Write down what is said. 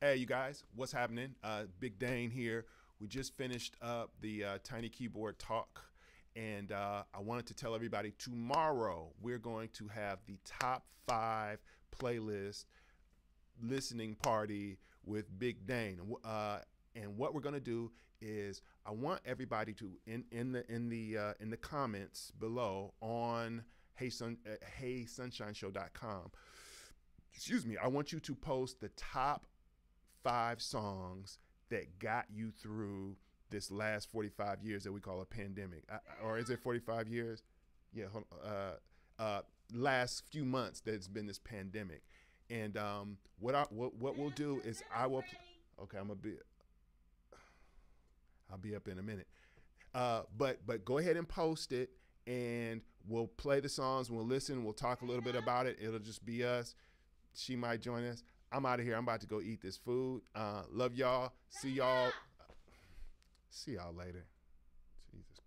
Hey, you guys, what's happening? Uh, Big Dane here. We just finished up the uh, Tiny Keyboard Talk, and uh, I wanted to tell everybody tomorrow we're going to have the top five playlist listening party with Big Dane. Uh, and what we're going to do is I want everybody to in in the in the uh, in the comments below on hey sun uh, hey sunshineshow.com. Excuse me. I want you to post the top five songs that got you through this last 45 years that we call a pandemic. I, or is it 45 years? Yeah, uh, uh, last few months that it's been this pandemic. And um, what I what, what we'll do is I will. Okay, I'm gonna be. I'll be up in a minute. Uh, but but go ahead and post it, and we'll play the songs. We'll listen. We'll talk a little bit about it. It'll just be us. She might join us. I'm out of here. I'm about to go eat this food. Uh, love y'all. See y'all. See y'all later. Jesus